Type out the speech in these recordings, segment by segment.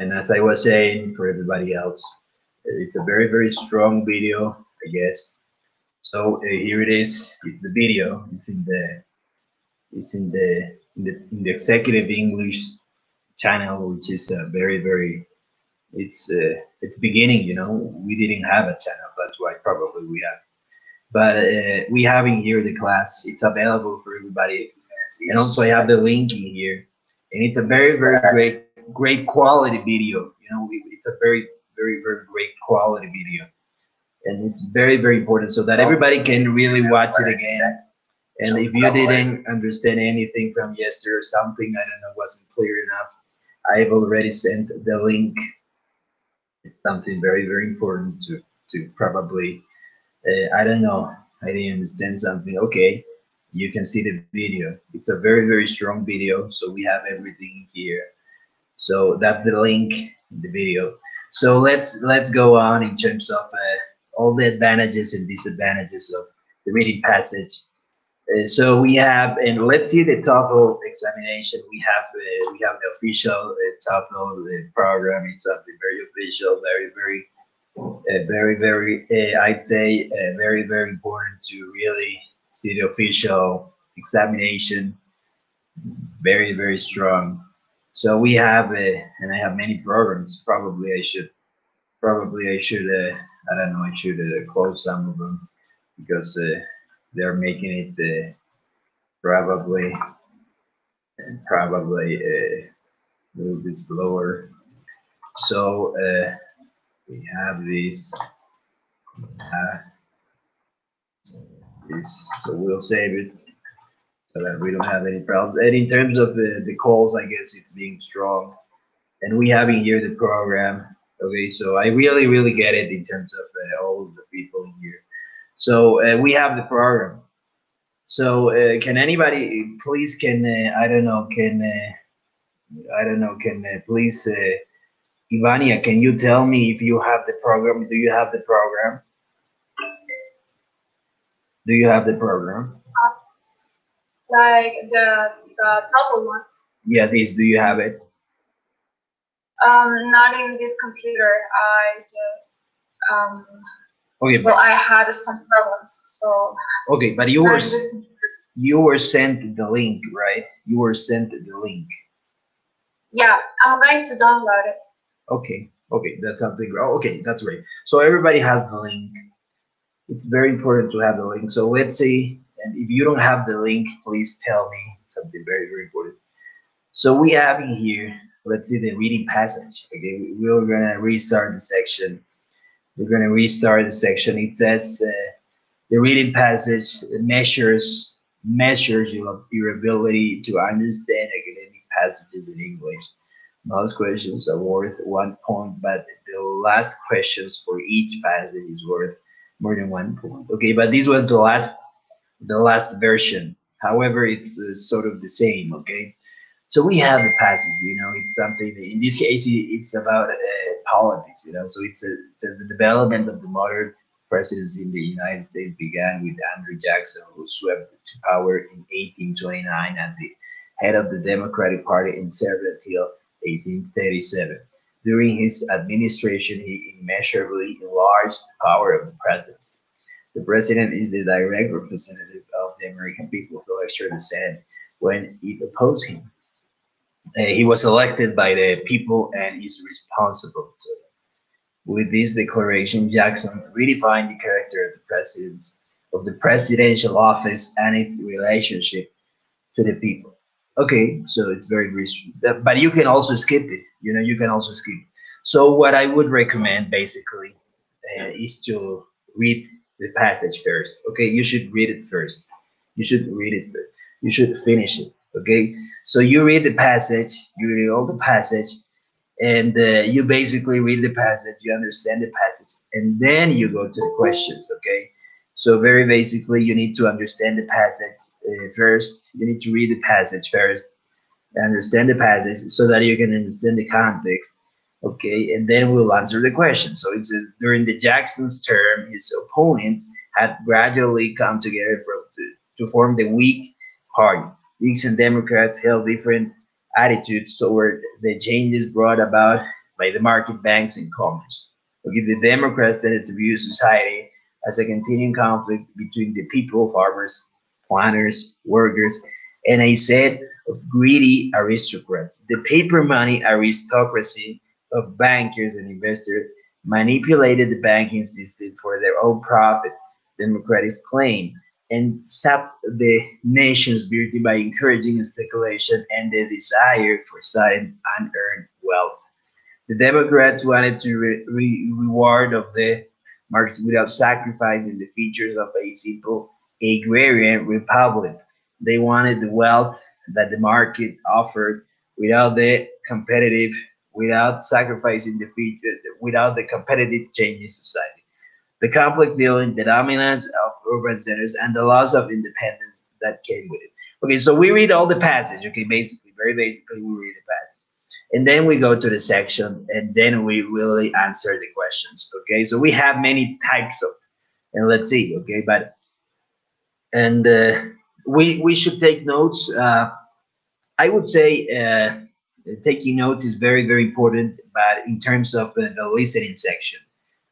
And as I was saying for everybody else, it's a very, very strong video, I guess. So uh, here it is. It's the video. It's in the it's in the in the, in the executive English channel, which is a very, very it's uh, it's beginning. You know, we didn't have a channel. That's why probably we have. But uh, we have in here the class. It's available for everybody, and also I have the link in here, and it's a very, very great great quality video. You know, it's a very, very, very great quality video. And it's very, very important so that everybody can really watch it again. And if you didn't understand anything from yesterday or something, I don't know, wasn't clear enough, I've already sent the link. It's something very, very important to, to probably, uh, I don't know, I didn't understand something. Okay, you can see the video. It's a very, very strong video. So we have everything here. So that's the link in the video. So let's let's go on in terms of uh, all the advantages and disadvantages of the reading passage. Uh, so we have, and let's see the TOEFL examination. We have uh, we have the official uh, TOEFL uh, program. It's something very official, very very uh, very very. Uh, I'd say very very important to really see the official examination. Very very strong. So we have, a, and I have many programs. Probably I should, probably I should, uh, I don't know, I should uh, close some of them because uh, they're making it uh, probably, probably uh, a little bit slower. So uh, we have this, uh, this, so we'll save it so that we don't have any problems. And in terms of the, the calls, I guess it's being strong. And we have in here the program. Okay, so I really, really get it in terms of uh, all of the people here. So uh, we have the program. So uh, can anybody please can uh, I don't know can uh, I don't know can uh, please Ivania can you tell me if you have the program? Do you have the program? Do you have the program? Like the the double one. Yeah, this. Do you have it? Um, not in this computer. I just um. Okay. Well, I had some problems, so. Okay, but you were you were sent the link, right? You were sent the link. Yeah, I'm going to download it. Okay. Okay, that's something. Oh, okay, that's great. So everybody has the link. It's very important to have the link. So let's say and if you don't have the link, please tell me something very, very important. So we have in here, let's see the reading passage. Okay, we're gonna restart the section. We're gonna restart the section. It says uh, the reading passage measures measures your, your ability to understand academic passages in English. Most questions are worth one point, but the last questions for each passage is worth more than one point. Okay, but this was the last the last version. However, it's uh, sort of the same, okay? So we have the passage, you know, it's something, in this case, it's about uh, politics, you know, so it's, a, it's a, the development of the modern presidency in the United States began with Andrew Jackson, who swept to power in 1829 at the head of the Democratic Party and served until 1837. During his administration, he immeasurably enlarged the power of the presidency. The president is the direct representative of the American people elected the Senate when it opposed him. Uh, he was elected by the people and is responsible to them. With this declaration, Jackson redefined the character of the president of the presidential office and its relationship to the people. Okay, so it's very, very, but you can also skip it. You know, you can also skip. So what I would recommend basically uh, is to read the passage first. Okay, you should read it first. You should read it. First. You should finish it. Okay, so you read the passage. You read all the passage, and uh, you basically read the passage. You understand the passage, and then you go to the questions. Okay, so very basically, you need to understand the passage uh, first. You need to read the passage first, understand the passage, so that you can understand the context Okay, and then we'll answer the question. So it says during the Jackson's term, his opponents had gradually come together for, to, to form the Whig Party. Whigs and Democrats held different attitudes toward the changes brought about by the market banks and commerce. Okay, the Democrats tended to view society as a continuing conflict between the people, farmers, planners, workers, and a set of greedy aristocrats. The paper money aristocracy of bankers and investors manipulated the banking system for their own profit, Democrats claim, and sapped the nation's beauty by encouraging speculation and the desire for sudden unearned wealth. The Democrats wanted to re- re- reward of the markets without sacrificing the features of a simple agrarian republic. They wanted the wealth that the market offered without the competitive, without sacrificing the features, without the competitive change in society. The complex dealing, the dominance of urban centers, and the loss of independence that came with it. Okay, so we read all the passage. Okay, basically, very basically, we read the passage and then we go to the section and then we really answer the questions okay so we have many types of and let's see okay but and uh, we we should take notes uh, i would say uh, taking notes is very very important but in terms of uh, the listening section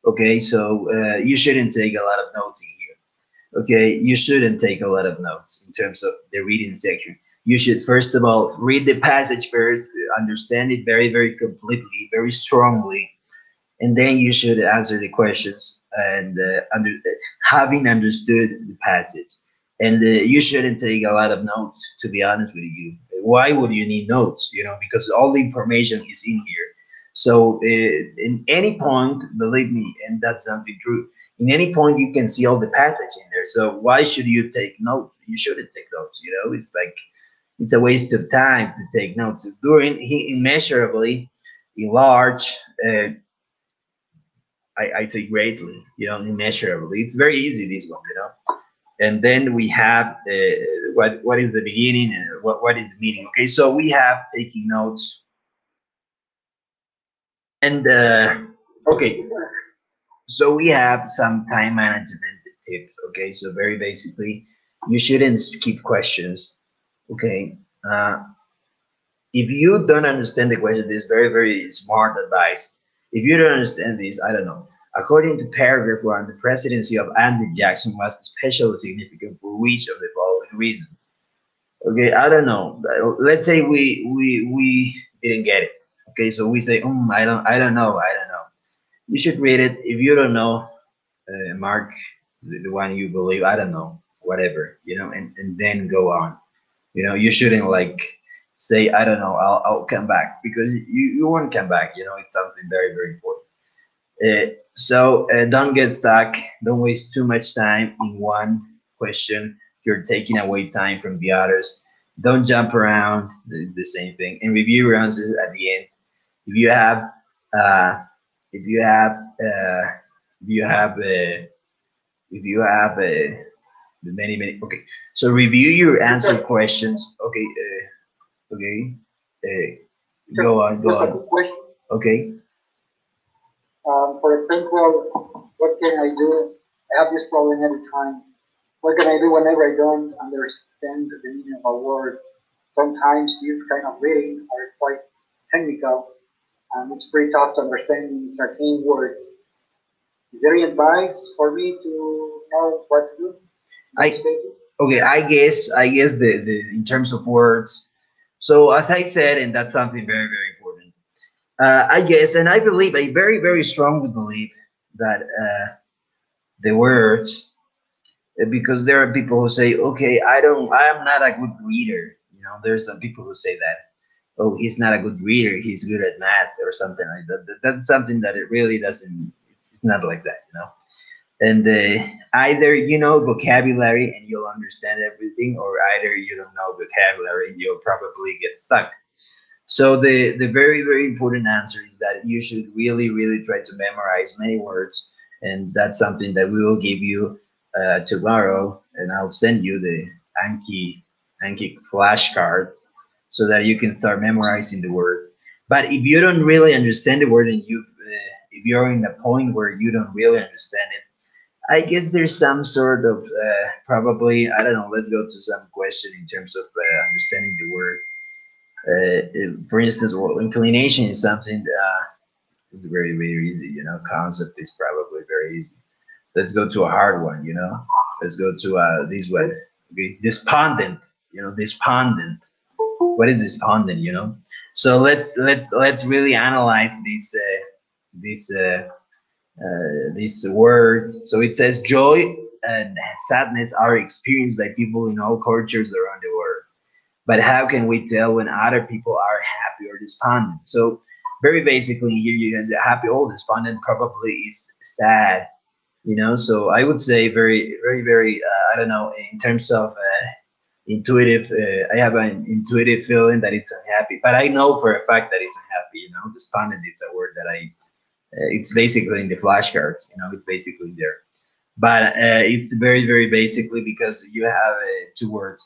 okay so uh, you shouldn't take a lot of notes in here okay you shouldn't take a lot of notes in terms of the reading section you should first of all read the passage first, understand it very, very completely, very strongly, and then you should answer the questions and uh, under having understood the passage. And uh, you shouldn't take a lot of notes, to be honest with you. Why would you need notes? You know, because all the information is in here. So, uh, in any point, believe me, and that's something true. In any point, you can see all the passage in there. So, why should you take notes? You shouldn't take notes. You know, it's like it's a waste of time to take notes. During he immeasurably enlarge, uh, I, I say greatly, you know, immeasurably. It's very easy this one, you know. And then we have what what is the beginning and what, what is the meaning. Okay, so we have taking notes. And uh, okay, so we have some time management tips. Okay, so very basically, you shouldn't skip questions okay uh, if you don't understand the question this is very very smart advice if you don't understand this i don't know according to paragraph one the presidency of andrew jackson was especially significant for which of the following reasons? Okay i don't know. Let's say we we we didn't get it. Okay so we say um i don't i don't know i don't know. You should read it. If you don't know uh, mark the, the one you believe i don't know whatever you know and, and then go on. You know, you shouldn't like say, I don't know, I'll, I'll come back because you, you won't come back. You know, it's something very, very important. Uh, so uh, don't get stuck. Don't waste too much time in one question. You're taking away time from the others. Don't jump around. The, the same thing. And review your answers at the end. If you have, uh, if you have, uh, if you have, uh, if you have a many many okay so review your answer questions okay uh, okay uh, go on go on okay for example what can i do i have this problem every time what can i do whenever i don't understand the meaning of a word sometimes these kind of reading are quite technical and it's pretty tough to understand certain words is there any advice for me to know what to do I okay. I guess I guess the, the in terms of words. So as I said, and that's something very very. Uh, I guess, and I believe, I very very strongly believe that uh, the words, because there are people who say, okay, I don't, I am not a good reader. You know, there's some people who say that. Oh, he's not a good reader. He's good at math or something like that. That's something that it really doesn't. It's not like that. You know and uh, either you know vocabulary and you'll understand everything or either you don't know vocabulary and you'll probably get stuck so the the very very important answer is that you should really really try to memorize many words and that's something that we will give you uh, tomorrow and i'll send you the Anki Anki flashcards so that you can start memorizing the word but if you don't really understand the word and you uh, if you're in a point where you don't really understand it I guess there's some sort of uh, probably I don't know. Let's go to some question in terms of uh, understanding the word. Uh, for instance, inclination is something uh, It's very, very easy, you know. Concept is probably very easy. Let's go to a hard one, you know. Let's go to uh, this one. Okay, despondent. You know, despondent. What is despondent? You know. So let's let's let's really analyze this uh, this uh, uh, this word. So it says joy and sadness are experienced by people in all cultures around the world. But how can we tell when other people are happy or despondent? So very basically here you guys happy or despondent probably is sad you know? So i would say very very very uh, i don't know in terms of uh, intuitive uh, i have an intuitive feeling that it's unhappy but i know for a fact that it's unhappy you know? Despondent is a word that i uh, it's basically in the flashcards you know? It's basically there. But uh, it's very very basically because you have uh, two words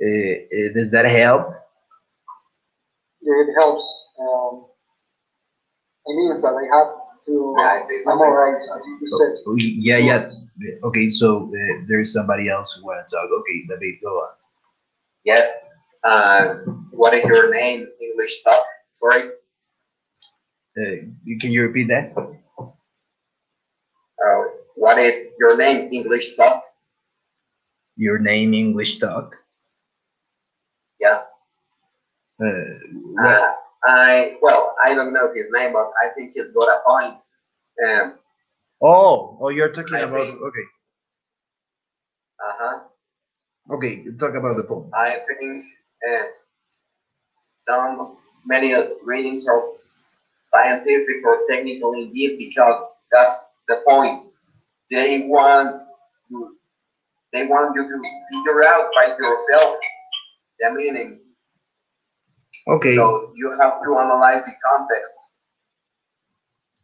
does that help yeah, it helps um, it means that i have to Yeah, I say something. memorize, as you said. Oh, yeah yeah okay so uh, there's somebody else who wants to talk okay david go on Yes. Uh, what is your name? English talk. Sorry. Uh, can you repeat that? Uh, what is your name? English talk. Your name, English talk. Yeah. Uh, what- Uh, I well, I don't know his name, but I think he's got a point. Um. oh, oh, you're talking I about. think- Okay, Uh huh. okay. Talk about the poem. I think uh, some many readings are scientific or technical indeed because that's the point. They want you, they want you to figure out by yourself the meaning. Okay, So you have to analyze the context.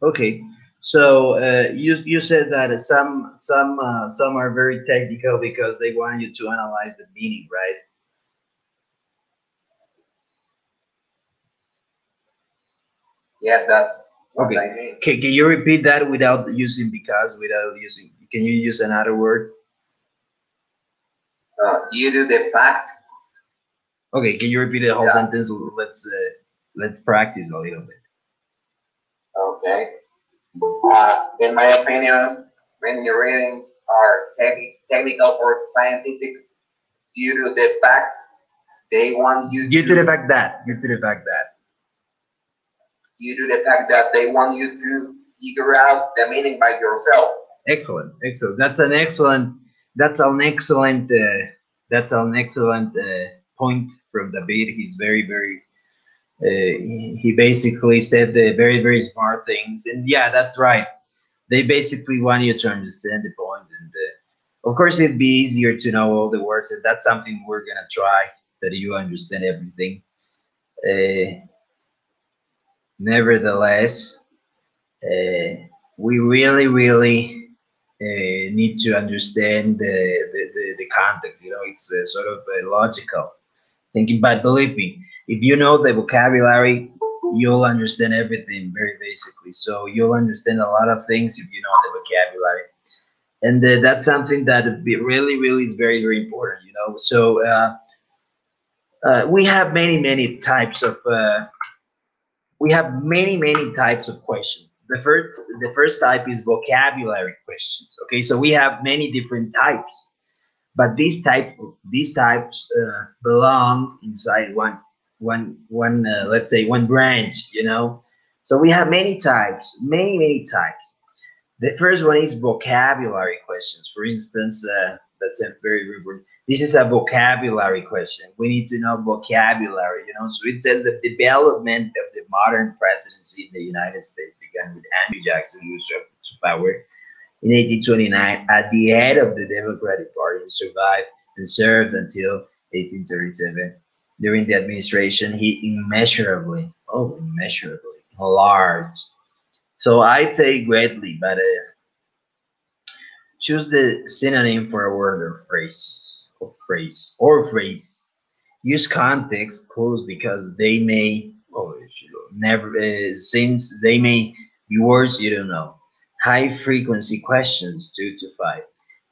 okay. So uh, you you said that some some uh, some are very technical because they want you to analyze the meaning, right? Yeah, that's Okay. I mean. Can, can you repeat that without using because without using? Can you use another word? Uh, due to the fact, Okay, can you repeat the whole Yeah. sentence? Let's uh, let's practice a little bit. okay. Uh, in my opinion, many readings are techni- technical or scientific due to the fact they want you Due to the fact that, due to the fact that. due to the fact that they want you to figure out the meaning by yourself. Excellent, excellent. That's an excellent. That's an excellent. Uh, that's an excellent uh, point from the David. He's very, very. Uh, he he basically said the very, very smart things, and yeah, that's right. They basically want you to understand the point, and uh, of course, it'd be easier to know all the words, and that's something we're gonna try that you understand everything. Uh, nevertheless, uh, we really, really uh, need to understand the, the, the, the context. You know, it's uh, sort of uh, logical thinking. But believe me, if you know the vocabulary, you'll understand everything very basically. So you'll understand a lot of things if you know the vocabulary. And uh, that's something that really, really is very, very important. You know, so uh, uh, we have many, many types of. Uh, we have many, many types of questions the first the first type is vocabulary questions okay so we have many different types but these type these types uh, belong inside one one one uh, let's say one branch you know? So we have many types many many types. The first one is vocabulary questions. For instance uh, that's a very good this is a vocabulary question. We need to know vocabulary you know? So it says the development of the modern presidency in the united states began with andrew jackson who was to power in 1829 at the head of the democratic party and survived and served until 1837 during the administration he immeasurably oh immeasurably enlarged. So i'd say greatly but uh, choose the synonym for a word or phrase or phrase or phrase. Use context clues because they may oh never uh, since they may be words you don't know high frequency questions two to five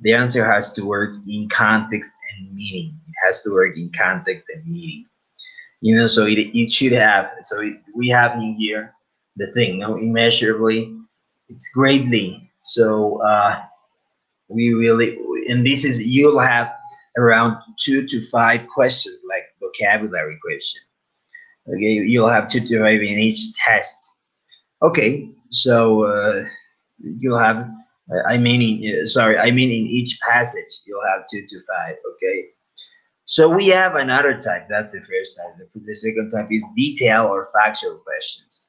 the answer has to work in context and meaning it has to work in context and meaning you know so it, it should have so it, we have in here the thing, no, immeasurably, it's greatly. So uh, we really, and this is you'll have around two to five questions, like vocabulary question. Okay, you'll have two to five in each test. Okay, so uh, you'll have, I mean, sorry, I mean in each passage you'll have two to five. Okay. So we have another type. That's the first type. The, second type is detail or factual questions.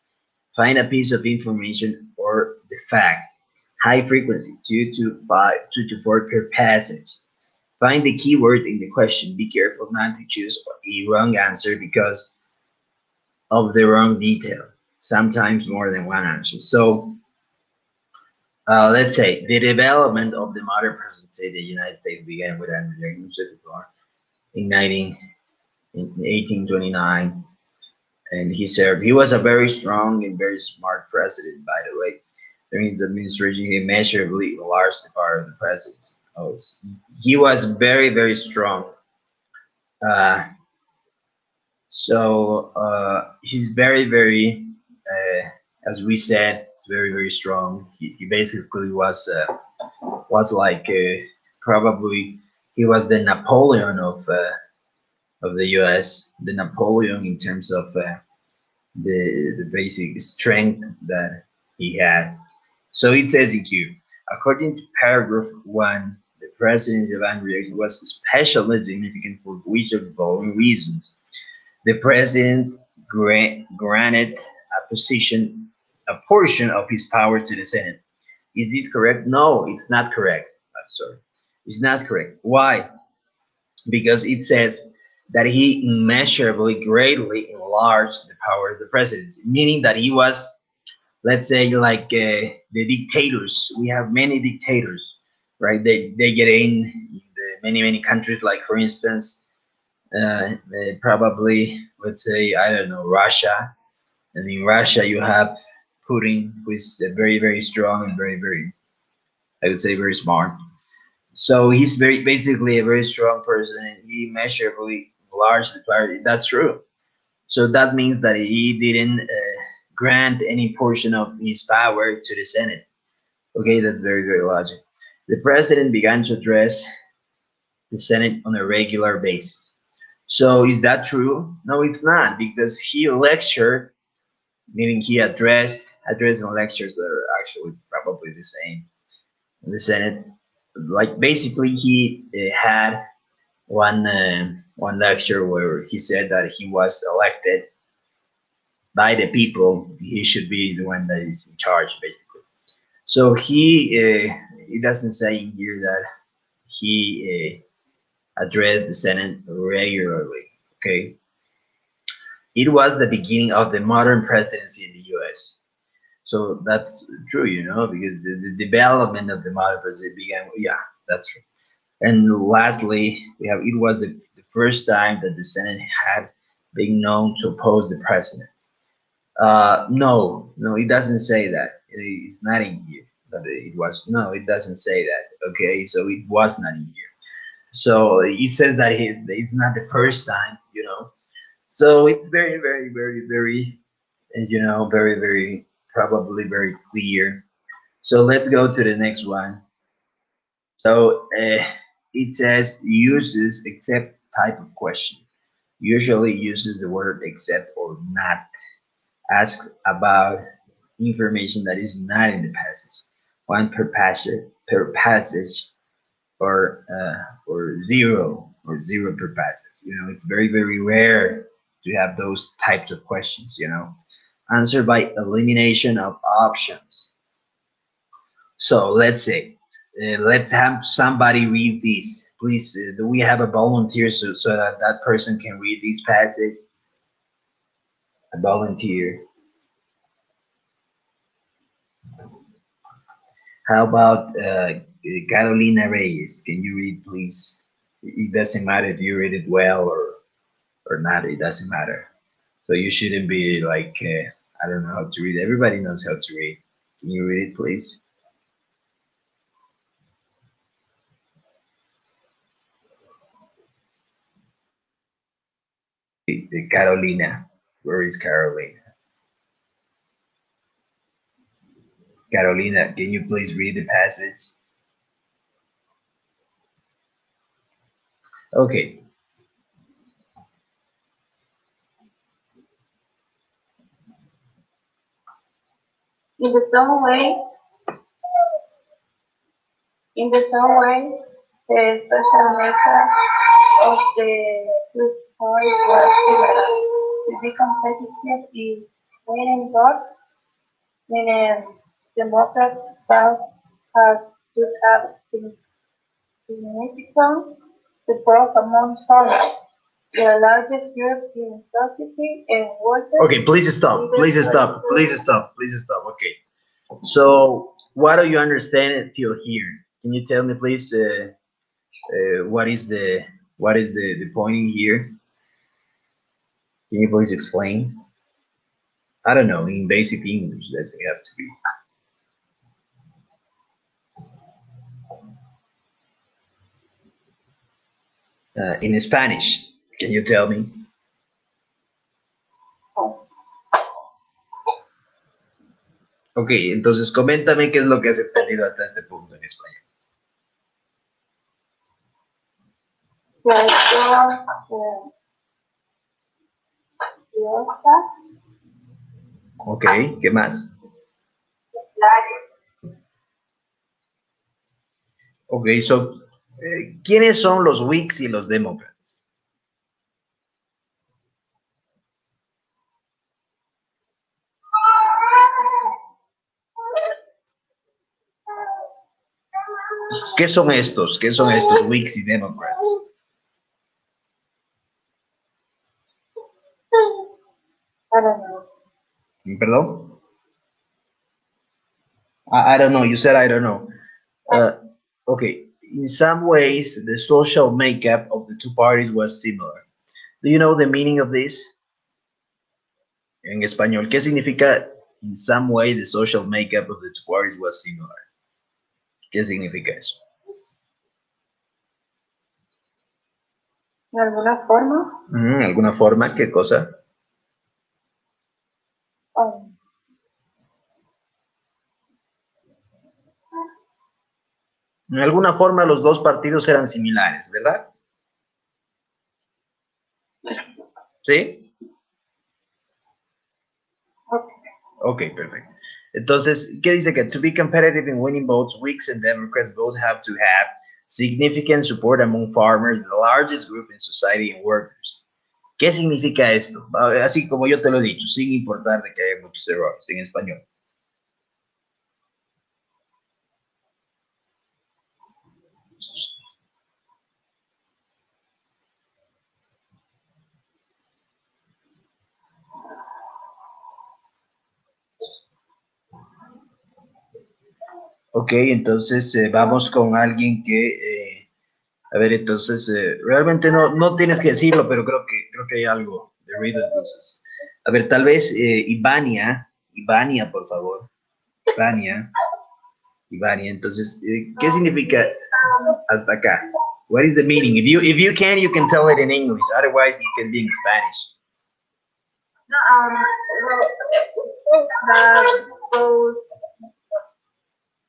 Find a piece of information or the fact. High frequency, two to five, two to four per passage. Find the keyword in the question. Be careful not to choose a wrong answer because of the wrong detail. Sometimes more than one answer. So uh, let's say the development of the modern presidency of the United States began with Andrew Jackson in 19 in 1829 and he served he was a very strong and very smart president by the way. During his administration he immeasurably enlarged the power of the president. Oh, he was very very strong. Uh, so uh, he's very very uh, as we said it's very very strong he, he basically was uh, was like uh, probably he was the Napoleon of uh, of the U.S. The Napoleon in terms of uh, the the basic strength that he had. So it says in here, according to paragraph one, the presidency of Jackson was especially significant for which of the following reasons: the president grant, granted a position, a portion of his power to the Senate. Is this correct? No, it's not correct. I'm sorry. It's not correct. Why? Because it says that he immeasurably greatly enlarged the power of the presidency, meaning that he was, let's say, like uh, the dictators. We have many dictators, right? They, they get in, in many, many countries, like, for instance, uh, probably, let's say, I don't know, Russia. And in Russia, you have Putin, who is very, very strong and very, very, I would say, very smart. So he's very basically a very strong person, and he measurably enlarged the party. That's true. So that means that he didn't uh, grant any portion of his power to the Senate. Okay, that's very very logic. The president began to address the Senate on a regular basis. So is that true? No, it's not because he lectured, meaning he addressed. Address and lectures are actually probably the same in the Senate. Like basically he uh, had one uh, one lecture where he said that he was elected by the people. He should be the one that is in charge basically. So he uh, he doesn't say here that he uh, addressed the senate regularly okay it was the beginning of the modern presidency in the us so that's true, you know, because the, the development of the modern presidency began. Yeah, that's true. And lastly, we have it was the, the first time that the Senate had been known to oppose the president. Uh, no, no, it doesn't say that. It, it's not in here. But it was no, it doesn't say that. Okay, so it was not in here. So it says that it's not the first time, you know. So it's very, very, very, very, you know, very, very probably very clear. So let's go to the next one. So uh, it says uses except type of question. Usually uses the word except or not. Ask about information that is not in the passage. One per passage per passage or uh, or zero or zero per passage. You know, it's very, very rare to have those types of questions, you know answer by elimination of options. So let's say, uh, let's have somebody read this. Please, uh, do we have a volunteer so, so that that person can read this passage? A volunteer. How about uh, Carolina Reyes? Can you read, please? It doesn't matter if you read it well or or not. It doesn't matter. So you shouldn't be like, uh, I don't know how to read. Everybody knows how to read. Can you read it, please? Carolina. Where is Carolina? Carolina, can you please read the passage? Okay. In the same way, in the same way, the social nature of the two parties was similar. To be competitive in winning votes, meaning Democrats felt has to have sig- significant support among farmers, the largest in society and workers. Okay, please stop. Please stop. Please stop. Please stop. Okay. So, what do you understand it till here? Can you tell me, please, uh, uh, what is the what is the the point in here? Can you please explain? I don't know. In basic English, does it have to be? Uh, in Spanish, can you tell me? Ok, entonces coméntame qué es lo que has entendido hasta este punto en español. Ok, ¿qué más? Ok, so, eh, ¿quiénes son los Whigs y los Democrats? ¿Qué son estos? ¿Qué son estos Whigs y Democrats? I don't know. ¿Perdón? I, I don't know. You said I don't know. Uh, okay. In some ways, the social makeup of the two parties was similar. Do you know the meaning of this? En español, ¿qué significa in some way the social makeup of the two parties was similar? ¿Qué significa eso? De alguna forma, Mm, ¿Alguna forma? ¿Qué cosa? um, En alguna forma los dos partidos eran similares, ¿verdad? ¿Sí? okay. Ok, perfecto. Entonces, ¿qué dice que to be competitive in winning votes, Whigs and Democrats both have to have significant support among farmers, the largest group in society and workers. ¿Qué significa esto? Así como yo te lo he dicho, sin importar de que haya muchos errores en español. Ok, entonces eh, vamos con alguien que, eh, a ver, entonces, eh, realmente no, no tienes que decirlo, pero creo que, creo que hay algo de ruido, entonces. A ver, tal vez Ivania, Ivania, por favor. Ivania, Ivania, entonces, ¿qué significa hasta acá? What is the meaning? If you, if you can, you can tell it in English, otherwise it can be in Spanish. Um, well, that those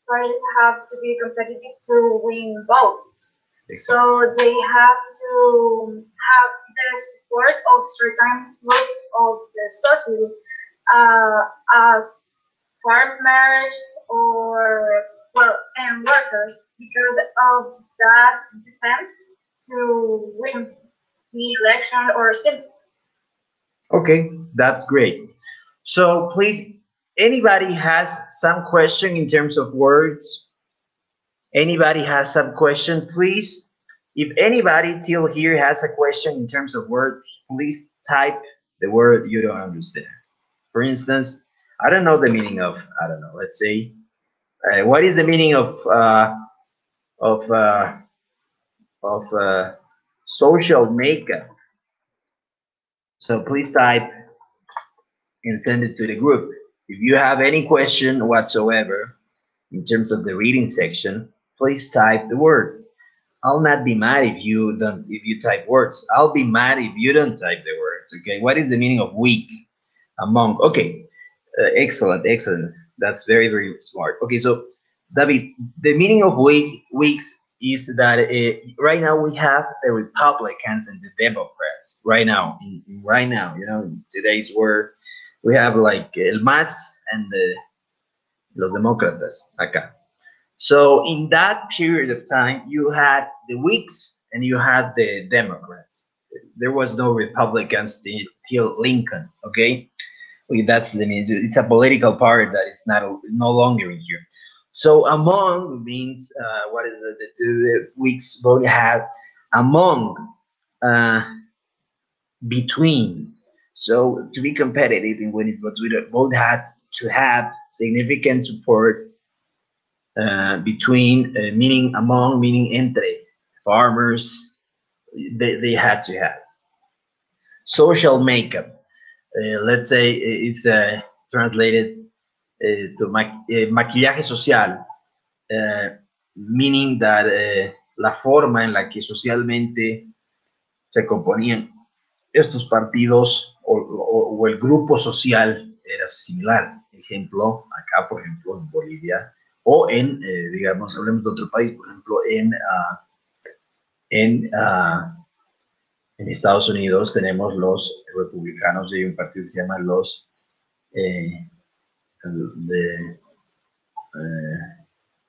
parties have to be competitive to win votes. So they have to have the support of certain groups of the society, uh, as farmers or well, and workers, because of that defense to win the election or simple. Okay, that's great. So please, anybody has some question in terms of words? Anybody has some question, please? If anybody till here has a question in terms of words, please type the word you don't understand. For instance, I don't know the meaning of, I don't know, let's say, uh, what is the meaning of, uh, of, uh, of uh, social makeup? So please type and send it to the group. If you have any question whatsoever in terms of the reading section, please type the word. I'll not be mad if you don't if you type words. I'll be mad if you don't type the words. Okay. What is the meaning of Whig? Among. Okay. Uh, excellent. Excellent. That's very, very smart. Okay, so David, the meaning of Whig, Whigs is that uh, right now we have the Republicans and the Democrats. Right now, in, in right now, you know, today's world, we have like El MAS and the Los Demócratas acá. So in that period of time, you had the Whigs and you had the Democrats. There was no Republicans till, Lincoln. Okay, that's the means. It's a political party that it's not no longer in here. So among means uh, what is it? The, the Whigs vote have among uh, between. So to be competitive in winning it we both had to have significant support uh, between, uh, meaning among, meaning entre farmers, they, they had to have. Social makeup, uh, let's say it's uh, translated uh, to ma uh, maquillaje social, meaning that la forma en la que socialmente se componían estos partidos o, el grupo social era similar. Ejemplo, acá, por ejemplo, en Bolivia, o en, eh, digamos, hablemos de otro país, por ejemplo, en, uh, en, Estados Unidos tenemos los republicanos y hay un partido que se llama los eh, de,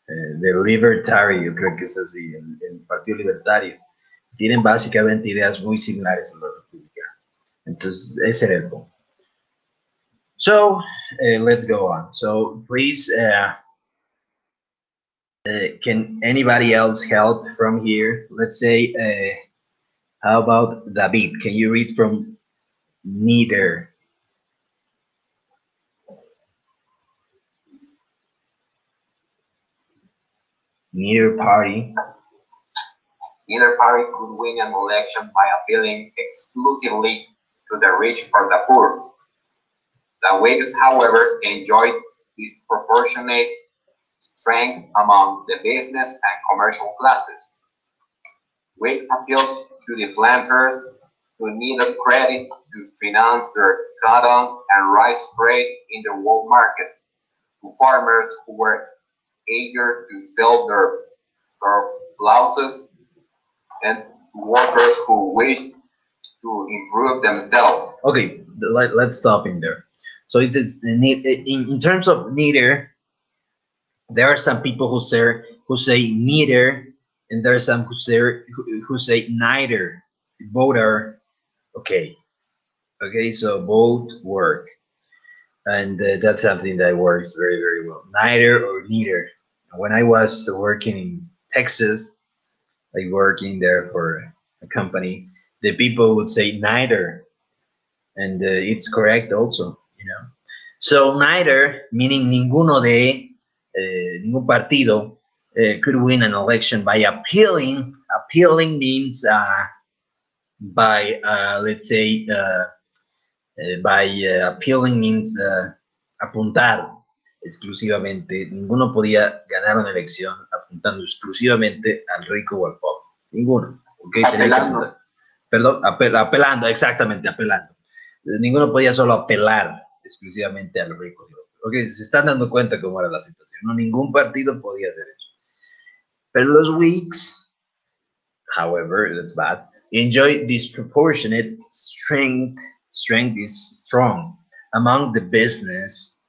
eh, de Libertario, creo que es así, el, Partido Libertario. Tienen básicamente ideas muy similares a los. Entonces, ese era el punto. So, uh, let's go on. So, please, uh, can anybody else help from here? Let's say, how about David? Can you read from neither? Neither party. Neither party could win an election by appealing exclusively to the rich or the poor. The Whigs, however, enjoyed disproportionate strength among the business and commercial classes. Whigs appealed to the planters who needed credit to finance their cotton and rice trade in the world market, to farmers who were eager to sell their surpluses, and workers who wished to improve themselves. Okay, let, let's stop in there. So it is in, in terms of neither. There are some people who say who say neither, and there are some who say who say neither. Both are okay. Okay, so both work, and uh, that's something that works very very well. Neither or neither. When I was working in Texas, like working there for a company, the people would say neither, and uh, it's correct also you know. So neither, meaning ninguno de, uh, ningún partido, uh, could win an election by appealing. Appealing means uh, by, uh, let's say, uh, uh, by appealing means apuntar exclusivamente. Ninguno podía ganar una elección apuntando exclusivamente al rico o al pobre. Ninguno. Okay, apelando. Perdón, apel, apelando, exactamente, apelando. Ninguno podía solo apelar exclusivamente a los ricos. Ok, se están dando cuenta cómo era la situación. No, ningún partido podía hacer eso. Pero los Whigs, however, that's bad, enjoy disproportionate strength. Strength is strong among the business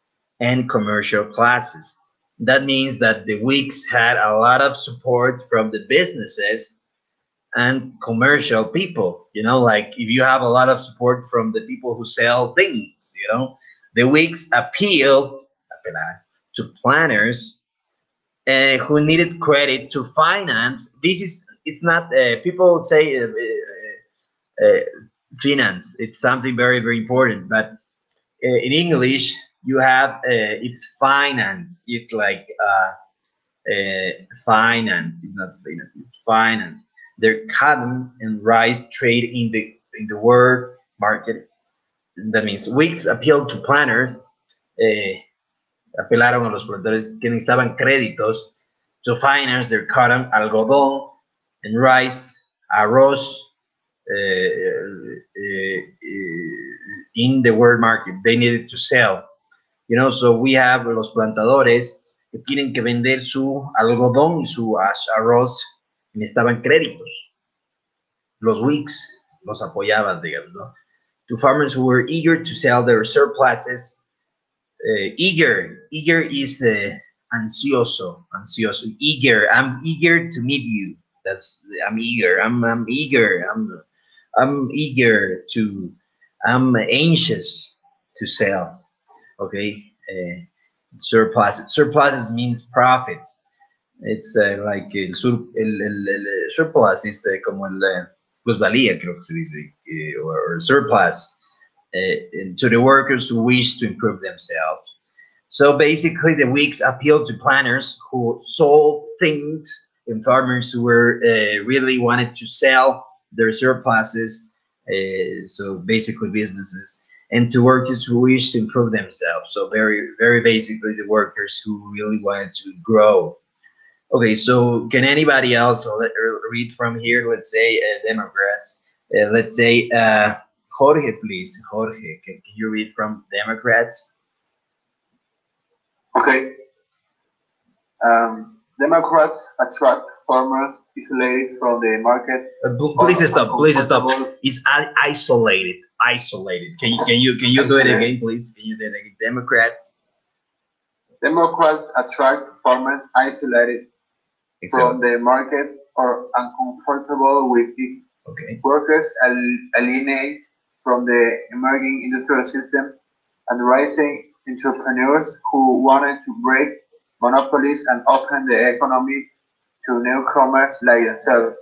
and commercial classes. That means that the Whigs had a lot of support from the businesses and commercial people. You know, like if you have a lot of support from the people who sell things, you know, the Whigs appeal to planners uh, who needed credit to finance. This is, it's not, uh, people say uh, uh, uh finance, it's something very, very important, but uh, in English, you have, it's finance. It's like finance, it's not finance, it's finance. Their cotton and rice trade in the in the world market that means Whigs appealed to planners, eh, apelaron a los plantadores que necesitaban créditos to finance their cotton, algodón, and rice, arroz, uh, uh, in the world market. They needed to sell You know, so we have los plantadores que tienen que vender su algodón y su arroz necesitaban créditos. Los Whigs los apoyaban, digamos, ¿no? To farmers who were eager to sell their surpluses. Uh, eager, eager is uh, ansioso, ansioso, eager. I'm eager to meet you. That's I'm eager. I'm I'm eager. I'm I'm eager to. I'm anxious to sell. Okay, uh, surpluses. Surpluses means profits. It's uh, like el, sur, el, el, el surplus is uh, como el uh, plusvalía, creo que se dice, uh, or, surplus uh, to the workers who wish to improve themselves. So basically, the Whigs appealed to planners who sold things and farmers who were uh, really wanted to sell their surpluses. Uh, so basically, businesses and to workers who wish to improve themselves. So very, very basically, the workers who really wanted to grow. Okay, so can anybody else let, read from here? Let's say uh, Democrats. Uh, let's say uh, Jorge, please. Jorge, can, can you read from Democrats? Okay. Um, Democrats attract farmers isolated from the market. Uh, please stop. Please stop. It's isolated. Isolated. Can you can you can you do it again, please? Can you do it again? Democrats. Democrats attract farmers isolated from the market or uncomfortable with it. Okay. Workers alienate from the emerging industrial system and rising entrepreneurs who wanted to break monopolies and open the economy to newcomers like themselves.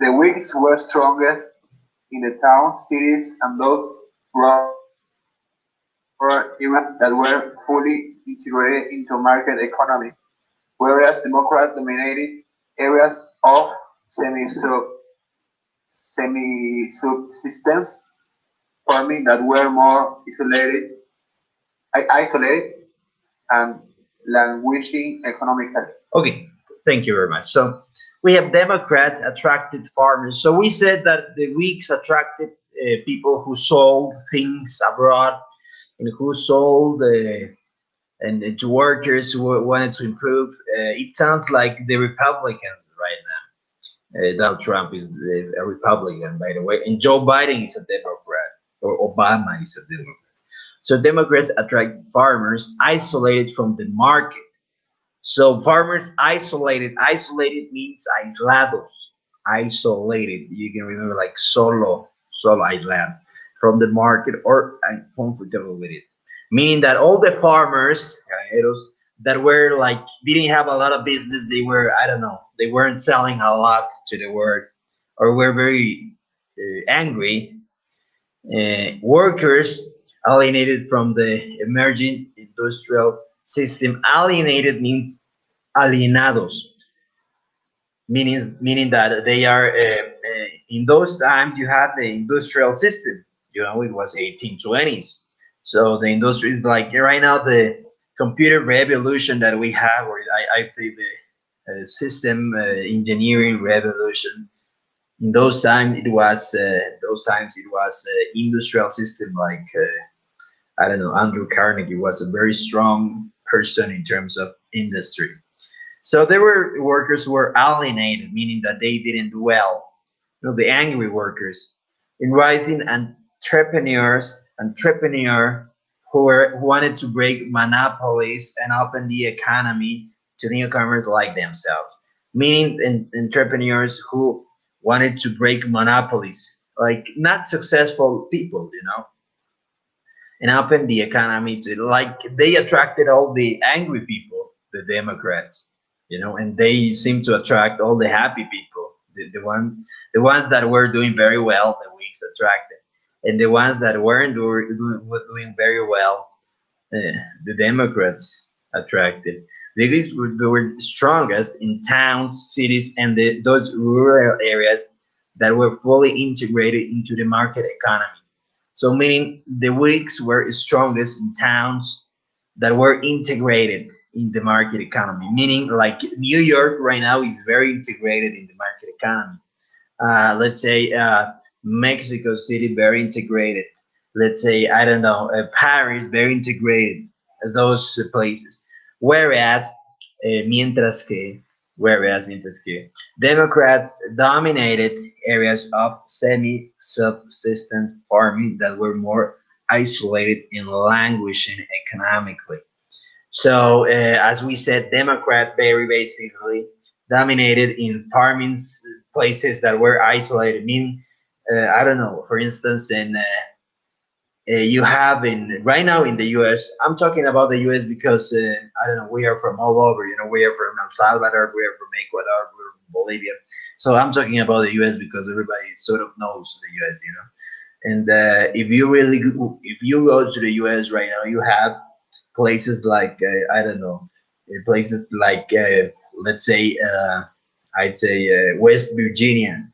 The Whigs were strongest in the towns, cities, and those rural areas that were fully integrated into market economy, whereas Democrat dominated areas of semi-subsistence farming that were more isolated isolated and languishing economically. Okay, thank you very much. So we have Democrats attracted farmers. So we said that the Whigs attracted uh, people who sold things abroad and who sold uh, and to workers who wanted to improve. Uh, it sounds like the Republicans right now. Uh, Donald Trump is a Republican, by the way, and Joe Biden is a Democrat, or Obama is a Democrat. So Democrats attract farmers isolated from the market. So farmers isolated, isolated means aislados, isolated. You can remember like solo, solo aislado from the market or uncomfortable with it. Meaning that all the farmers that were like didn't have a lot of business, they were, I don't know, they weren't selling a lot to the world or were very uh, angry. Uh, workers alienated from the emerging industrial system. Alienated means alienados, meaning meaning that they are uh, uh, in those times you had the industrial system. You know, it was 1820s. So the industry is like right now the computer revolution that we have, or I, I say the uh, system uh, engineering revolution. In those times, it was uh, those times it was uh, industrial system like I don't know, Andrew Carnegie was a very strong person in terms of industry. So there were workers who were alienated, meaning that they didn't do well. You know, the angry workers. In rising entrepreneurs, entrepreneur who, were, wanted to break monopolies and open the economy to newcomers like themselves. Meaning in, entrepreneurs who wanted to break monopolies, like not successful people, you know, and open the economy to like they attracted all the angry people, the Democrats, you know, and they seem to attract all the happy people, the, the one the ones that were doing very well, the Whigs attracted, and the ones that weren't were doing, very well, uh, the Democrats attracted. These were, they were strongest in towns, cities, and the, those rural areas that were fully integrated into the market economy so meaning the Whigs were strongest in towns that were integrated in the market economy. Meaning like New York right now is very integrated in the market economy. Uh, let's say uh, Mexico City very integrated. Let's say I don't know uh, Paris very integrated. those places. Whereas, eh, mientras que, whereas, mientras que, Democrats dominated areas of semi-subsistence farming that were more isolated and languishing economically. So, uh, as we said, Democrats very basically dominated in farming places that were isolated. I mean, uh, I don't know, for instance, in uh, uh, you have in right now in the U.S. I'm talking about the U.S. because uh, I don't know. We are from all over. You know, we are from El Salvador, we are from Ecuador, we're from Bolivia. So I'm talking about the U.S. because everybody sort of knows the U.S. You know, and uh, if you really if you go to the U.S. right now, you have places like uh, I don't know, places like uh, let's say I'd say West Virginia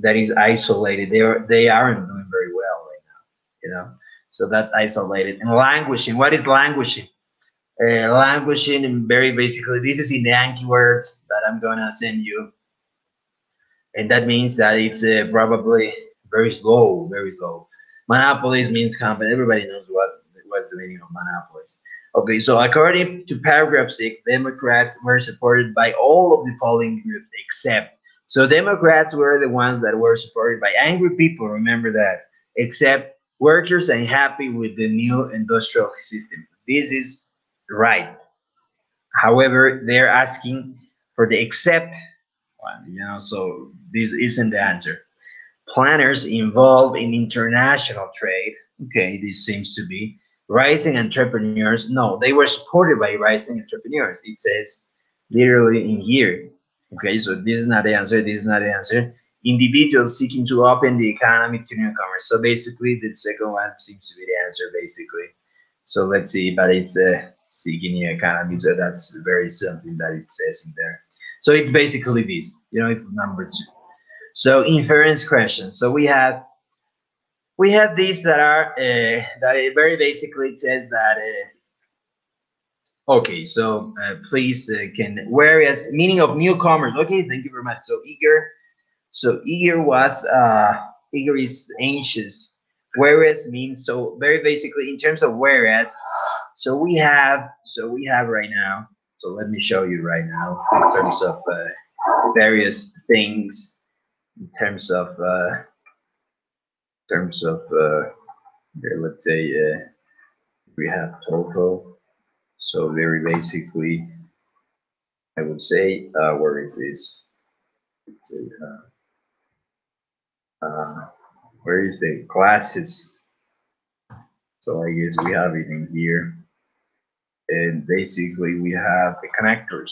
that is isolated. They are they aren't doing very well right now. You know, so that's isolated and languishing. What is languishing? Uh, languishing and very basically, this is in the Anki words that I'm gonna send you, and that means that it's uh, probably very slow, very slow. Monopolies means company. Everybody knows what what's the meaning of monopolies. Okay, so according to paragraph six, Democrats were supported by all of the following groups except. So Democrats were the ones that were supported by angry people. Remember that, except workers unhappy with the new industrial system. This is right. However, they're asking for the except one. You know, so this isn't the answer. Planners involved in international trade. Okay, this seems to be rising entrepreneurs. No, they were supported by rising entrepreneurs. It says literally in here. Okay, so this is not the answer. This is not the answer. Individuals seeking to open the economy to newcomers. So basically, the second one seems to be the answer, basically. So let's see, but it's uh, seeking the economy. So that's very something that it says in there. So it's basically this. You know, it's number two. So inference questions. So we have we have these that are uh, that very basically says that uh, okay so uh, please uh, can whereas meaning of newcomers. Okay thank you very much. So eager so eager was uh eager is anxious. Whereas means so very basically in terms of whereas so we have so we have right now so let me show you right now in terms of uh, various things in terms of uh terms of uh, let's say uh, we have total so very basically i would say uh, where is this? Let's say, uh, uh, where is the classes? So i guess we have it in here. And basically we have the connectors.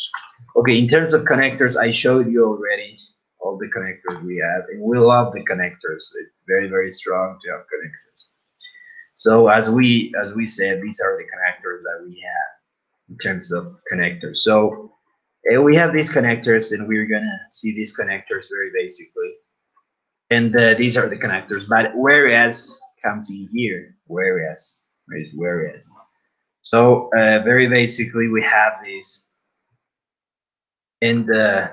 Okay in terms of connectors i showed you already all the connectors we have and we love the connectors. It's very very strong to have connectors. So as we as we said these are the connectors that we have in terms of connectors. So uh, we have these connectors and we're gonna see these connectors very basically. And uh, these are the connectors but whereas comes in here whereas where's whereas? So uh, very basically we have this and uh,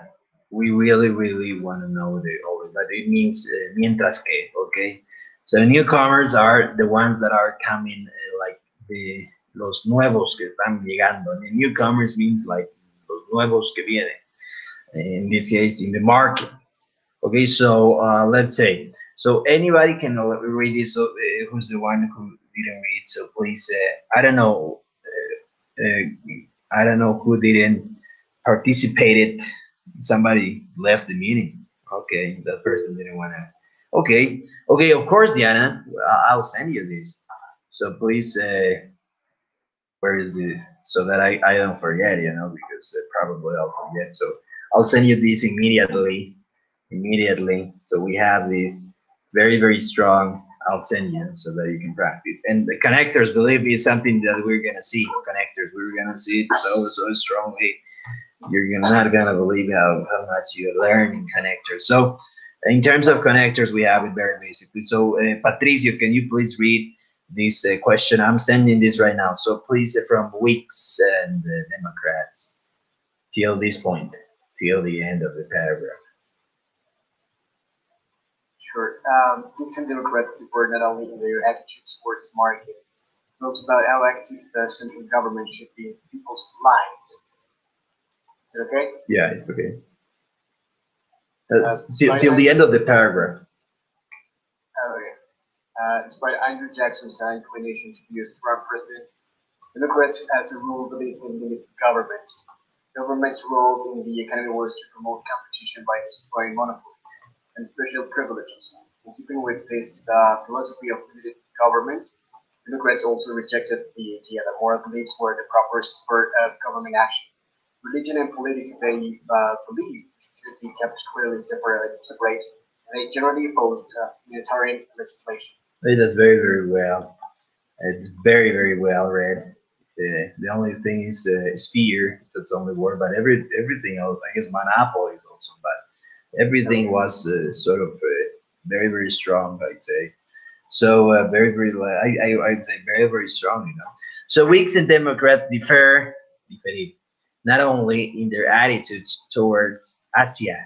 we really, really want to know the all but it means uh, mientras que, okay? So newcomers are the ones that are coming, uh, like the los nuevos que están llegando. And newcomers means like los nuevos que vienen. In this case, in the market. Okay, so uh, let's say, so anybody can read this. So uh, who's the one who didn't read? So please, uh, I don't know, I don't know who didn't participated somebody left the meeting. Okay, that person didn't want to. Okay, okay, of course, Diana, I- I'll send you this. So please, where is the so that I, I don't forget, you know, because probably I'll forget. So I'll send you this immediately, immediately. So we have this very very strong. I'll send you so that you can practice. And the connectors, believe me, is something that we're gonna see. Connectors, we're gonna see it so so strongly you're not gonna believe how, how much you learn in connectors. So in terms of connectors, we have it very basically. So uh, Patricio, can you please read this uh, question? I'm sending this right now. So please uh, from Whigs and uh, Democrats till this point, till the end of the paragraph. Sure. Um, Nixon Democrats support not only in their attitudes towards market, talks about how active the central government should be in people's lives. Is it okay? Yeah, it's okay. Uh, Uh, till, till the end of the paragraph. Uh, despite Andrew Jackson's inclination to be a strong president, Democrats as a rule believe in limited government. Government's role in the economy was to promote competition by destroying monopolies and special privileges. In keeping with this uh, philosophy of limited government, Democrats also rejected the idea that moral beliefs were the proper spur of government action. Religion and politics, they uh, believe, should be kept clearly separate, separate they generally opposed uh, unitarian legislation. Hey, that's very, very well. It's very, very well read. The only thing is uh, sphere. That's the only word, but every everything else, I guess, monopoly is also, but everything was uh, sort of uh, very, very strong. I'd say. So uh, very, very. I, I I'd say very, very strong. You know. So Whigs and Democrats differ, differ not only in their attitudes toward Asia,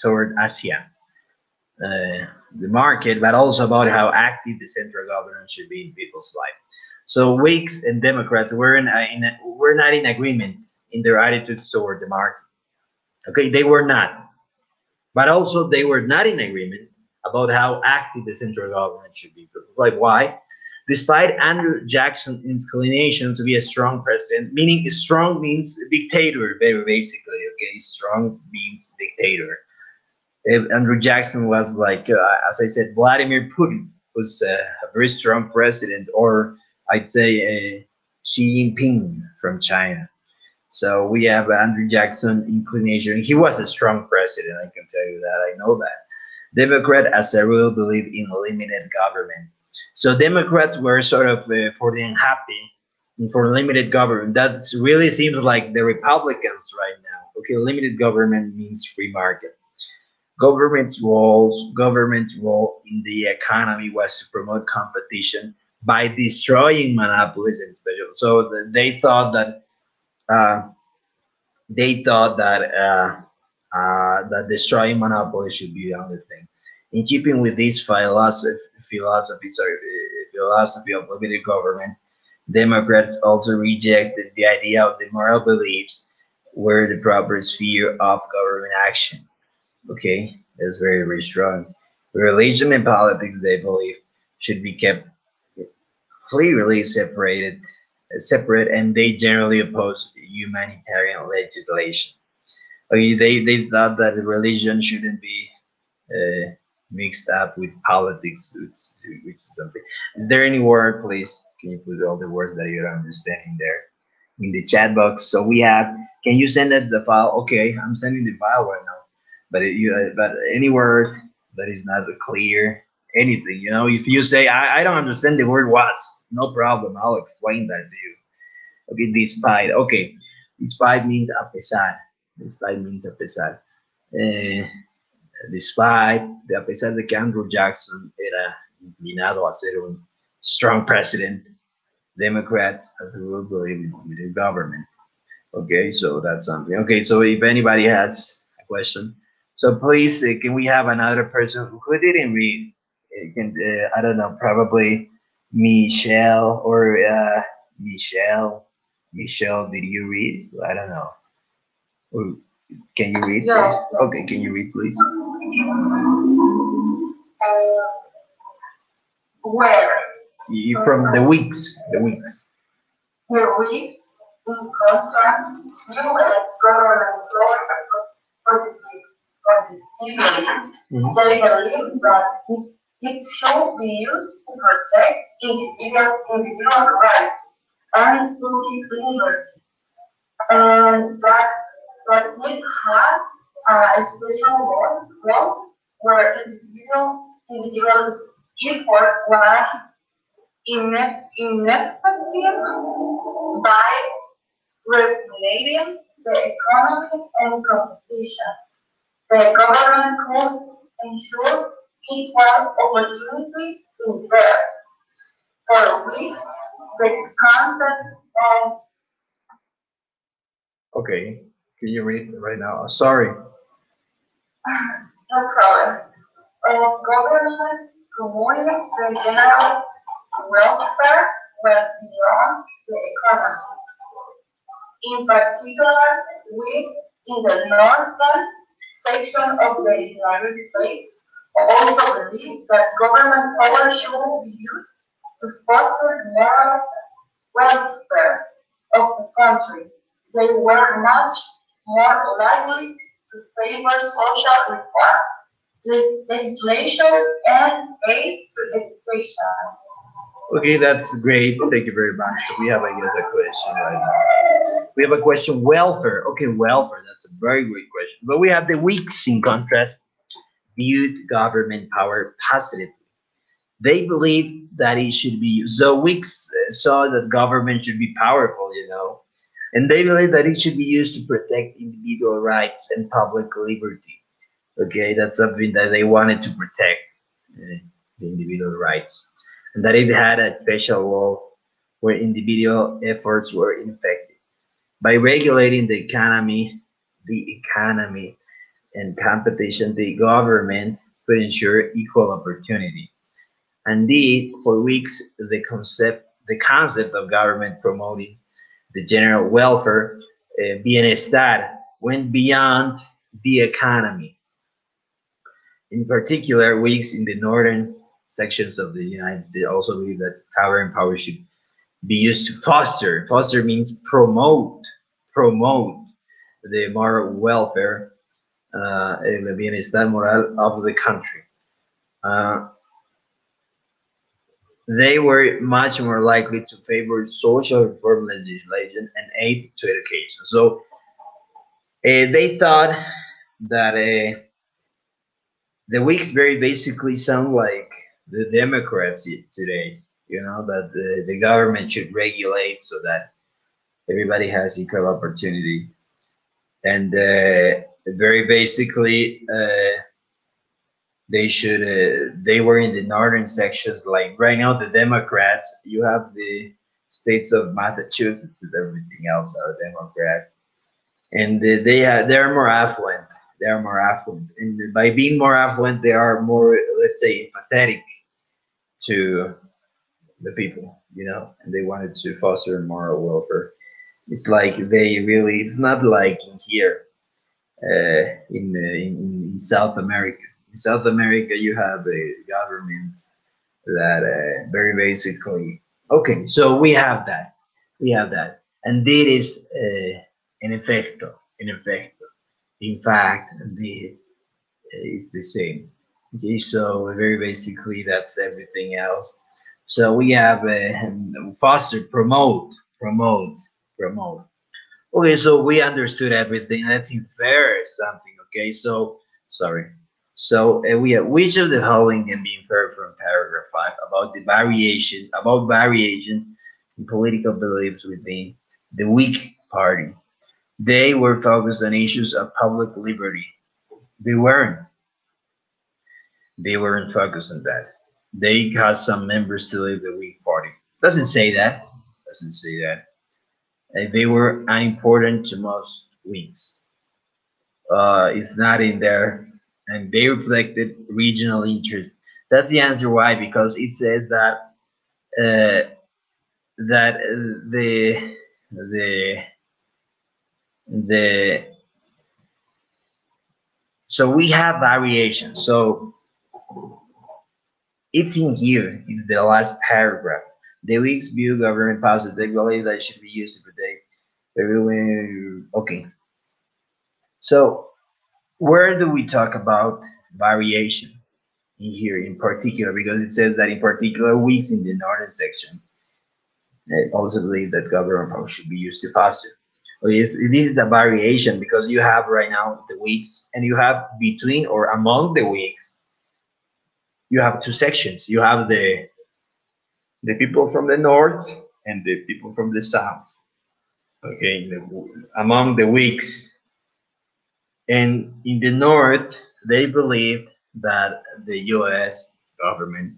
toward Asia uh, the market, but also about how active the central government should be in people's life. So Whigs and Democrats were in, in were not in agreement in their attitudes toward the market. Okay, they were not, but also they were not in agreement about how active the central government should be. Like why? Despite Andrew Jackson's inclination to be a strong president, meaning strong means dictator, very basically. Okay, strong means dictator if Andrew Jackson was like, uh, as I said, Vladimir Putin was uh, a very strong president, or I'd say uh, Xi Jinping from China. So we have Andrew Jackson inclination. He was a strong president, I can tell you that. I know that. Democrat, as a rule, believe in limited government. So Democrats were sort of uh, for the unhappy for limited government. That really seems like the Republicans right now. Okay, limited government means free market government's roles government's role in the economy was to promote competition by destroying monopolies and special so th- they thought that uh, they thought that uh, uh, that destroying monopolies should be the only thing. In keeping with this philosophy philosophy sorry philosophy of limited government democrats also rejected the idea of the moral beliefs were the proper sphere of government action okay is very very strong. Religion and politics they believe should be kept clearly separated separate and they generally oppose humanitarian legislation. Okay they, they thought that religion shouldn't be uh, mixed up with politics which, which is something. Is there any word please? Can you put all the words that you're understanding there in the chat box? So we have can you send us the file? Okay i'm sending the file right now but it, you, uh, but any word that is not clear, anything, you know, if you say I, I don't understand the word was, no problem, I'll explain that to you. Okay, despite, okay, despite means a pesar, despite means a pesar. Eh, despite, a pesar de que Andrew Jackson era inclinado a ser un strong president, Democrats as a rule believe in limited government. Okay, so that's something. Okay, so if anybody has a question, so please, uh, can we have another person who didn't read? Uh, Can uh, I don't know, probably Michelle or uh, Michelle. Michelle, did you read? I don't know. Or can you read? Yeah, please? yeah. Okay, can you read, please? Uh, where You from the Whigs, the Whigs. the weak, in contrast, you and government law positive, positively. Mhm. They believe that it, should be used to protect individual, individual rights and public liberty. And that, that we have a special role, role where individual, individuals' effort was ine- ineffective by regulating the economy and competition. The government could ensure equal opportunity in trade, for which the content of Okay, can you read right now? Sorry. no problem of government promoting the general welfare went beyond the economy. In particular, with in the northern section of the United States also believed that government power should be used to foster the moral welfare of the country. They were much more likely to favor social reform, legislation, and aid to education. Okay, that's great. Thank you very much. We have, I guess, a question right now. We have a question, welfare. Okay, welfare, that's a very great question. But we have the Whigs in contrast, viewed government power positively. They believe that it should be used. So Whigs uh, saw that government should be powerful, you know, and they believe that it should be used to protect individual rights and public liberty. Okay, that's something that they wanted to protect, uh, the individual rights and that it had a special role where individual efforts were ineffective. By regulating the economy, the economy and competition, the government could ensure equal opportunity. Indeed, for Whigs, the concept, the concept of government promoting the general welfare, uh, bienestar, went beyond the economy. In particular, Whigs in the northern sections of the United States also believe that power and power should be used to foster. Foster means promote, promote the moral welfare, uh, el bienestar moral of the country. Uh, they were much more likely to favor social reform legislation and aid to education. So uh, they thought that uh, the Whigs very basically sound like the Democrats today. You know that the, the government should regulate so that everybody has equal opportunity, and uh, very basically uh, they should. Uh, they were in the northern sections. Like right now, the Democrats. You have the states of Massachusetts and everything else are Democrat, and uh, they are they are more affluent. They are more affluent, and by being more affluent, they are more, let's say, empathetic to the people, you know, and they wanted to foster moral welfare. It's like they really, it's not like in here uh, in, uh, in in South America. In South America, you have a government that uh, very basically. Okay, so we have that, we have that, and this is uh, in efecto, in efecto. In fact, the it's the same. Okay, so very basically that's everything else. So we have uh, foster, promote, promote, promote. Okay, so we understood everything. Let's infer something. Okay, so sorry. So uh, we have which of the following can be inferred from paragraph five about the variation about variation in political beliefs within the Whig Party. They were focused on issues of public liberty. They weren't they weren't focused on that. They got some members to leave the Whig Party. Doesn't say that. Doesn't say that. And they were unimportant to most Whigs. Uh, it's not in there, and they reflected regional interest. That's the answer why, because it says that uh, that uh, the the the so we have variation. So it's in here. It's the last paragraph. The Whigs' view government policy they believe that should be used every day. Everywhere. Okay. So where do we talk about variation in here in particular? Because it says that in particular Whigs in the northern section. They also believe that government power should be used to foster. Well, this is a variation because you have right now the Whigs and you have between or among the Whigs you have two sections. You have the the people from the north and the people from the south. Okay, the, among the Whigs, and in the north, they believed that the U.S. government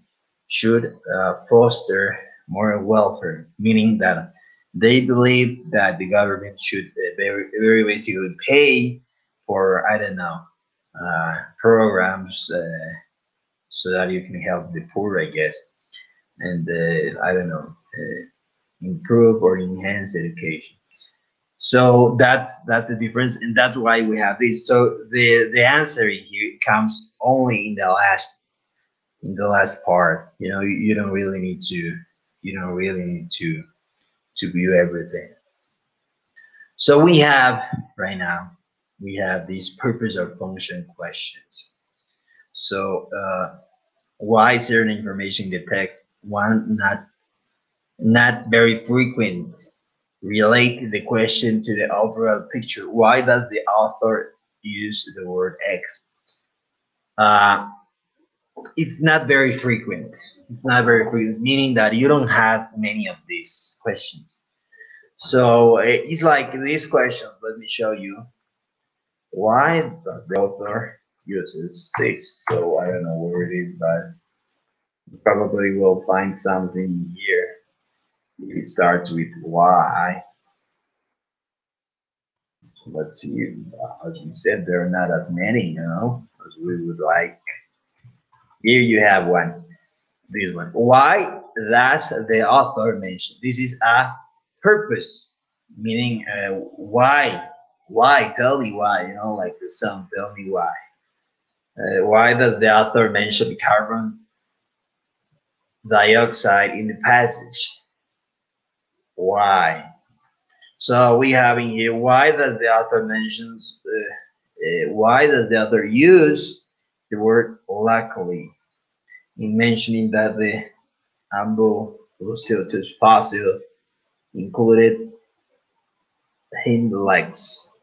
should uh, foster more welfare, meaning that they believe that the government should uh, very, very basically pay for I don't know uh, programs. Uh, so that you can help the poor, I guess. And uh, I don't know, uh, improve or enhance education. So that's that's the difference, and that's why we have this. So the the answer here comes only in the last in the last part. You know, you, you don't really need to you don't really need to to view everything. So we have right now we have these purpose or function questions. So uh, why certain information text one not not very frequent relate the question to the overall picture. Why does the author use the word X? Uh, it's not very frequent. It's not very frequent, meaning that you don't have many of these questions. So it's like these questions. Let me show you. Why does the author uses this? So I don't know where it is, but probably we'll find something here. It starts with Y. Let's see, as we said, there are not as many, you know, as we would like. Here you have one, this one. Why? That's the author mentioned. This is a purpose, meaning uh, why? Why? Tell me why, you know, like the song, tell me why. Uh, why does the author mention carbon dioxide in the passage? Why? So we have in here, why does the author mentions, uh, uh, why does the author use the word luckily in mentioning that the Ambulocetus fossil included hind legs?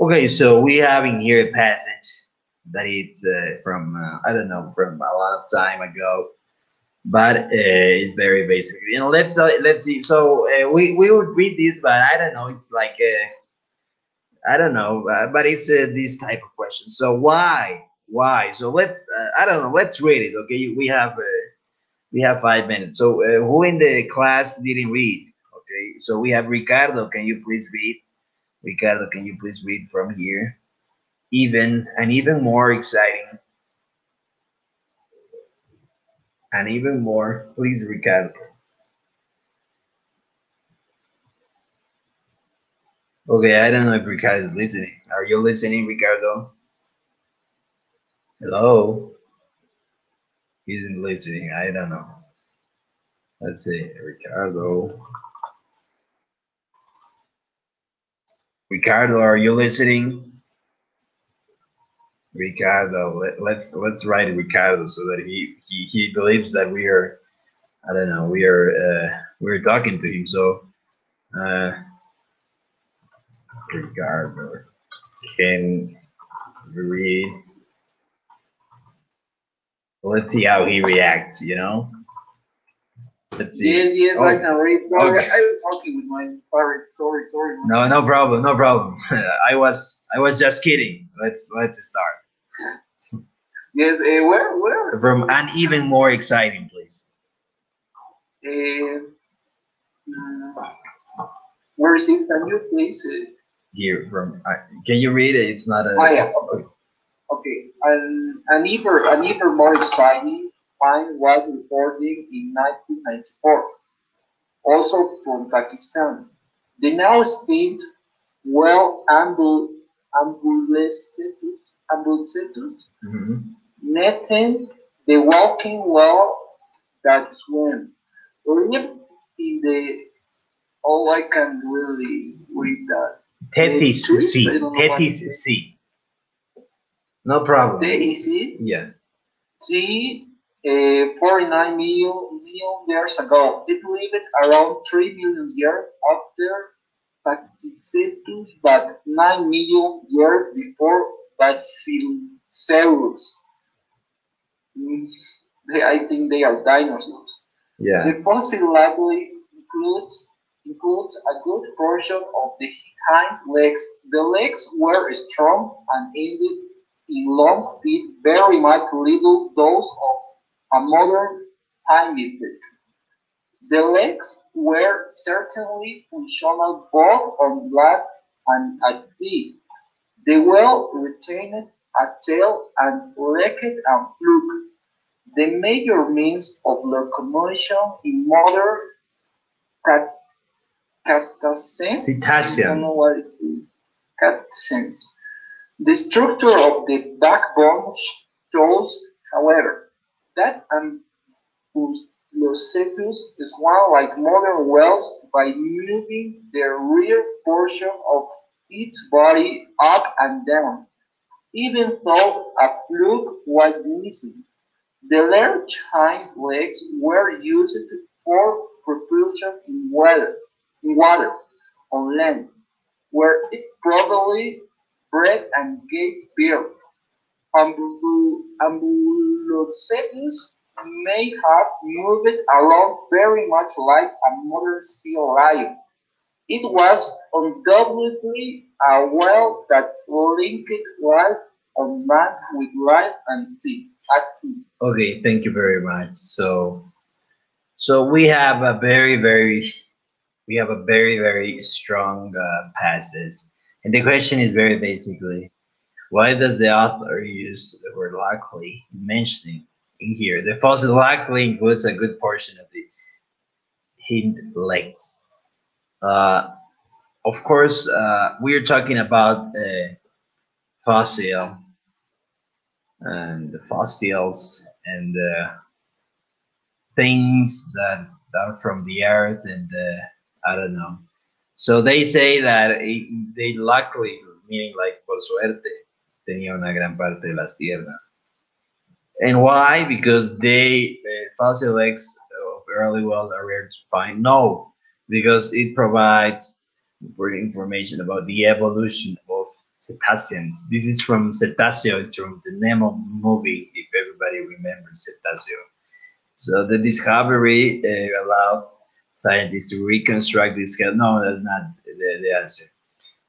Okay, so we have in here a passage that it's uh, from, uh, I don't know, from a lot of time ago but uh, it's very basic. You know, let's uh, let's see. So uh, we we would read this, but I don't know. It's like uh, I don't know, but it's this type of question. So why why? So let's I don't know. Let's read it. Okay, we have we have five minutes. So who in the class didn't read? Okay, so we have Ricardo. Can you please read? Ricardo, can you please read from here? Even and even more exciting and even more, please, Ricardo. Okay, I don't know if Ricardo is listening. Are you listening, Ricardo? Hello? He isn't listening. I don't know. Let's see, Ricardo. Ricardo, are you listening? Ricardo. Let, let's let's write Ricardo so that he, he he believes that we are I don't know we are uh, we're talking to him. So uh, Ricardo can read. Let's see how he reacts. You know. Let's see. Yes, yes, Oh, I can read. Sorry, okay. I was talking with my parrot. Sorry, sorry. No, no problem, no problem. I was I was just kidding. Let's let's start Yes, uh, where, where? from an even more exciting place. Uh, mm, where is it? Can you please? Uh, Here from uh, can you read it? It's not a. oh, yeah. Okay. okay. An, an, even, an even more exciting find was reporting in 1994, also from Pakistan. The now extinct well ambul, ambulecetus, ambulecetus Mhm. netting the walking well that swim. Live in the oh I can really read that. Tethys? Sea. I don't know what Tethys. Sea. No problem. The is Yeah. see uh, 49 million, million years ago. It lived around 3 million years after Pakicetus, but 9 million years before Basilosaurus. Mm, I think they are dinosaurs. Yeah. The fossil likely includes includes a good portion of the hind legs. The legs were strong and ended in long feet, very much little those of a modern primate. The legs were certainly functional both on land and at sea. They well retained a tail and legged and fluke. The major means of locomotion in modern cat, cetaceans. I don't know Cetaceans. what it is. Cetaceans. The structure of the backbone shows, however, that Ambulocetus swam like modern whales by moving the rear portion of its body up and down, even though a fluke was missing. The large hind legs were used for propulsion in water, in water on land, where it probably bred and gave birth. Ambu- Ambulocetus may have moved along very much like a modern sea lion. It was undoubtedly a whale that linked life on land with life and sea at sea. Okay, thank you very much. So, so we have a very, very, we have a very, very strong uh, passage, and the question is very basically, why does the author use the word likely mentioning in here? The fossil likely includes a good portion of the hind legs. Uh, of course, uh, we're talking about uh, fossil and the fossils and things that are from the earth and uh, I don't know. So they say that it, they luckily, meaning like por suerte, tenía una gran parte de las piernas. And why? Because they, the fossil eggs of early world are rare to find. No, because it provides important information about the evolution of cetaceans. This is from Cetaceo, it's from the Nemo movie, if everybody remembers Cetaceo. So the discovery uh, allows scientists to reconstruct this. No, that's not the, the answer.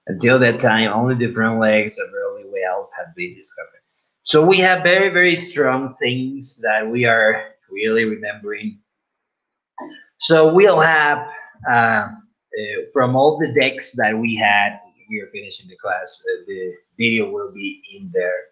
Until that time, only the front legs of early whales have been discovered. So we have very, very strong things that we are really remembering. So we'll have, uh, uh, from all the decks that we had, we are finishing the class, uh, the video will be in there.